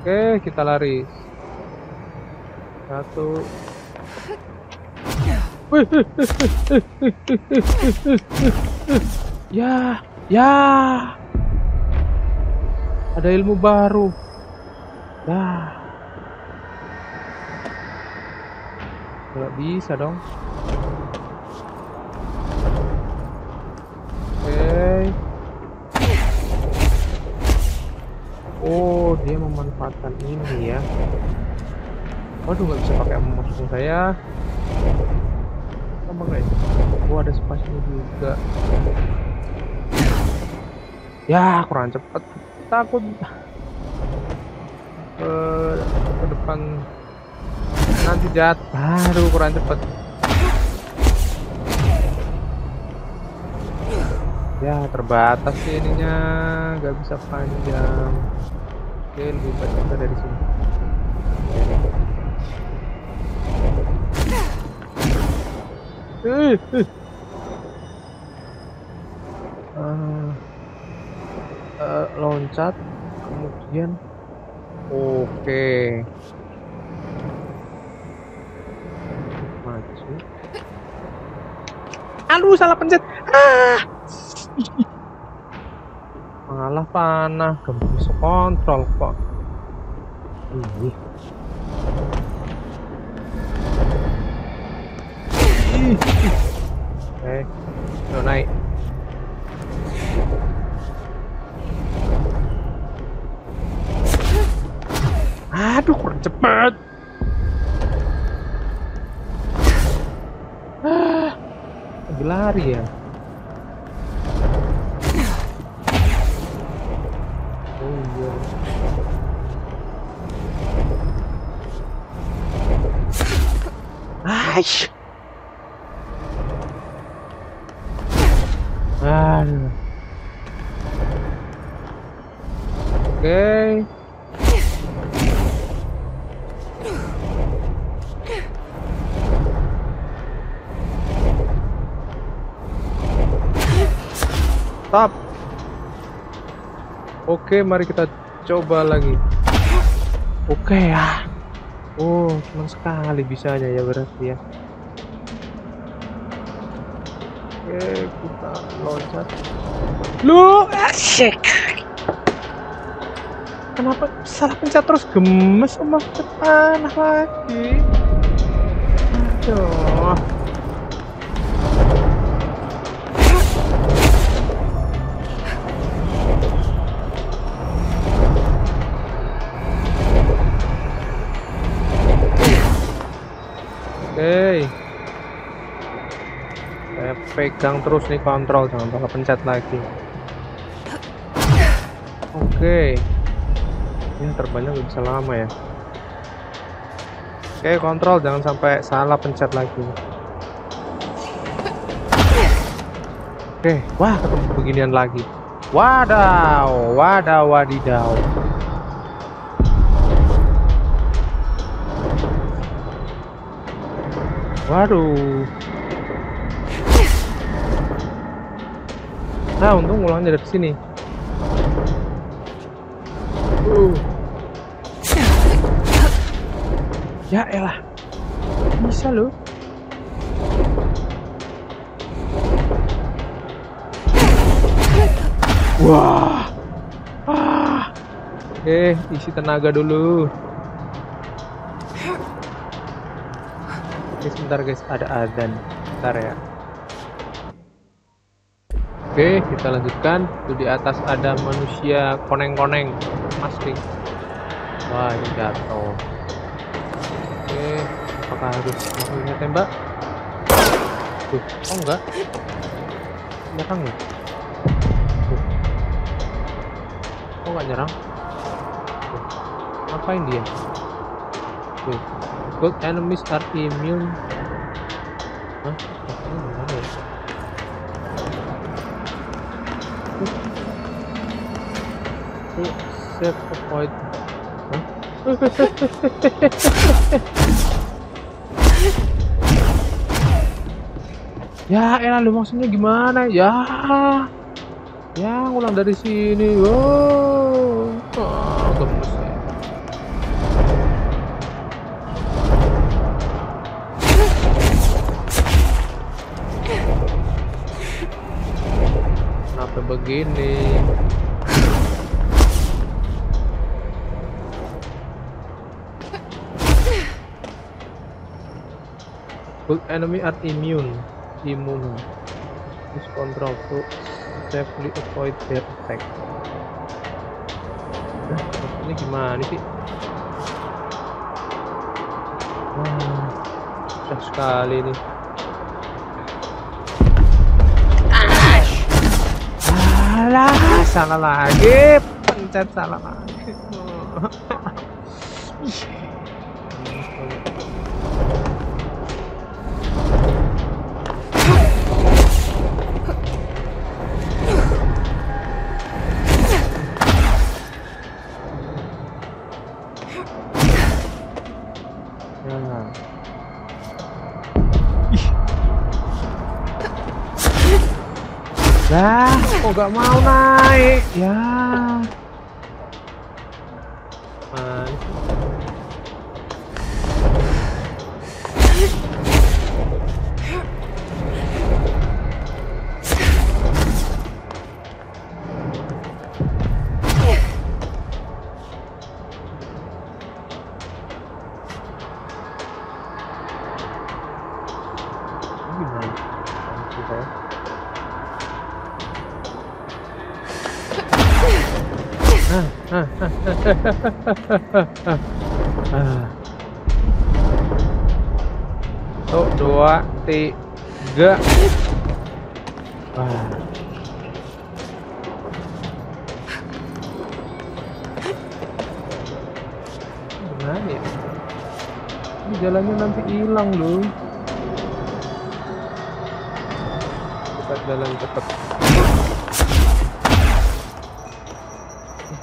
Oke, kita lari. Satu. Ya, ya. Ada ilmu baru. Ya. Nggak bisa dong. Oke. Oh, dia memanfaatkan ini ya. Waduh, nggak bisa pakai musuh saya. Sama guys. Oh, ada spasinya juga. Ya, kurang cepat. Takut ke, ke depan nanti jatuh. Aduh, kurang cepat. Ya, terbatas sih ininya, nggak bisa panjang. Oke, lebih baik kita dari sini. Uh, uh. Uh, uh, loncat, kemudian oke. Maju. Aduh, salah pencet. Ah. Malah panah, gak bisa kontrol kok. Ih. Ih. Eh, udah naik. Aduh, kurang cepet. Ah, lagi lari ya. Oh iya. Aish. Aduh. Oke. Stop. Oke, mari kita coba lagi. Oke ya. Oh, cuma sekali bisanya ya berarti ya. Oke, kita loncat. Lu asyik. Kenapa salah pencet terus gemes sama panah lagi? Aduh. Pegang terus nih kontrol, jangan salah pencet lagi. Oke. Ini terbanyak bisa lama ya. Oke, kontrol jangan sampai salah pencet lagi. Oke, wah ketemu beginian lagi. Wadaw, wadaw, wadidaw. Waduh. Nah, untung ulangnya dari sini. Uh. Ya elah. Bisa loh. Wah. Ah. Oke, isi tenaga dulu. Oke, sebentar guys, ada azan. Bentar ya. Oke, kita lanjutkan. Itu di atas ada manusia koneng-koneng, masking. Wah, ini jatuh. Oke, apakah harus langsung tembak? Tuh, oh enggak. Nyerang ya? Tuh. Oh enggak nyerang? Tuh. Ngapain dia? Tuh. Gold enemies are immune. Hah? Gimana ya? To save avoid. Hah? ya elah lu maksudnya gimana ya ya ulang dari sini wow ah, begini. Good enemy are immune. Immune. Use control to safely avoid their attack. Nah, ini gimana sih? Susah sekali nih. Salah lagi. Pencet salah lagi. Nah. Lah, kok gak mau naik? Ya. Man. Satu, dua, tiga. Gimana ya? Ini jalannya nanti hilang loh. Kita jalan cepat.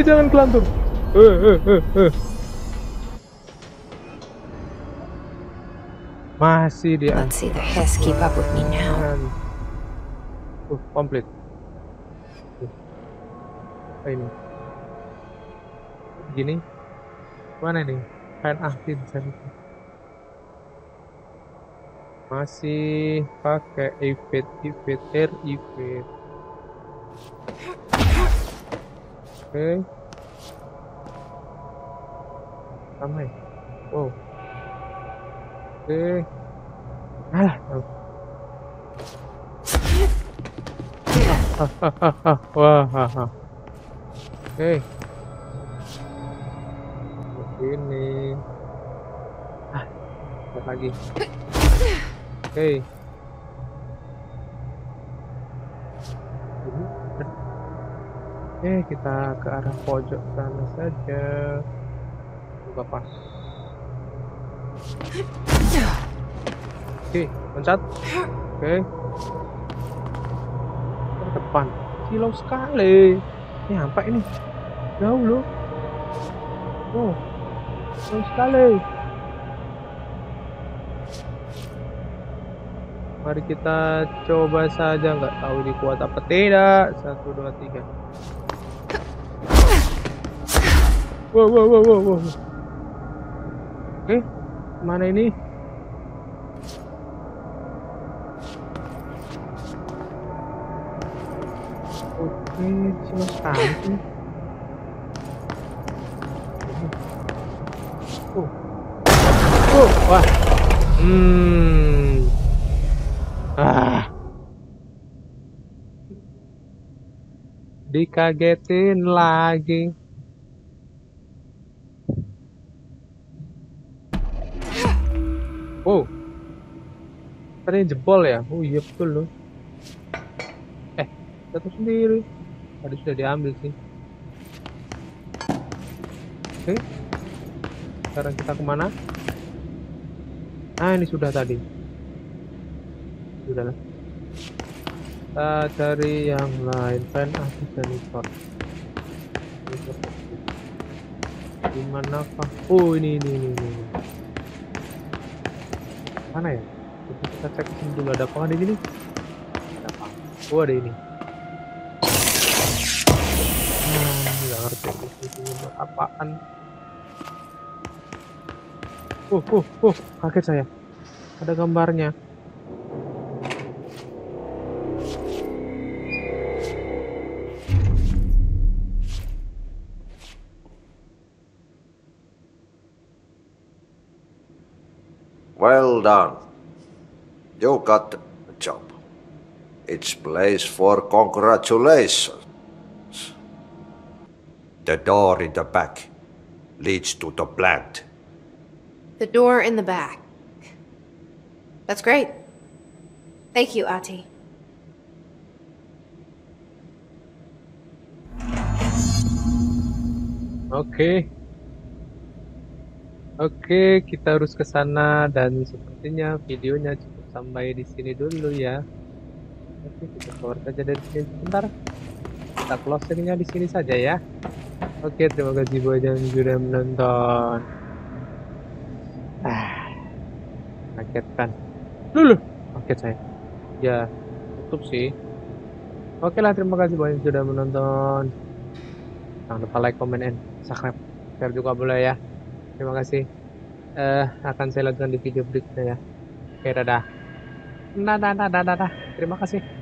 Eh, jangan kelantur. Eh, eh, eh, eh. Masih dia. Let's see the Hess keep up with me now. Uh, komplit. Uh. Ini? Gini. Mana nih? Kain aktif saya. Masih pakai evade, evade, air evade. Oke. Sama ya? Wow. Oke. Alah. oh. Wah. Oke. Begini. Ah, lihat lagi. Oke. Ini, Oke, kita ke arah pojok sana saja. Coba pas. Oke, loncat. Oke. Ke depan. Kilau sekali. Ini apa ini? Jauh loh. Oh. Jauh sekali. Mari kita coba saja nggak tahu di kuat apa tidak. Satu dua tiga. Wow wow wow wow. wow. Oke, mana ini? Oke, cuma sekali sih. Oh. Oh, wah. Hmm. Ah. Dikagetin lagi. Oh. Tadi jebol ya? Oh iya betul loh. Eh, jatuh sendiri. Tadi sudah diambil sih. Oke. Sekarang kita ke mana? Ah ini sudah tadi. Sudah lah. kita cari yang lain pen aktif dan import di manakah oh ini ini ini, ini. Mana ya? Kita cek sini dulu ada apa di sini. Apa? Oh ada ini. Hmm, nggak ngerti. Ini apaan? Uh uh uh kaget saya. Ada gambarnya Well done. You got the job. It's place for congratulations. The door in the back leads to the plant. The door in the back. That's great. Thank you, Ati. Oke. Oke, kita harus ke sana dan sepertinya videonya cukup sampai di sini dulu ya. Oke, kita keluar saja dari sini sebentar. Kita closingnya di sini saja ya. Oke, terima kasih buat yang sudah menonton. Ah, kaget kan? Dulu, kaget saya. Ya, tutup sih. Oke lah, terima kasih buat yang sudah menonton. Jangan lupa like, comment, and subscribe. Share juga boleh ya. Terima kasih. Eh, akan saya lanjutkan di video berikutnya ya. Oke, dadah. Dadah, dadah, dadah. Terima kasih.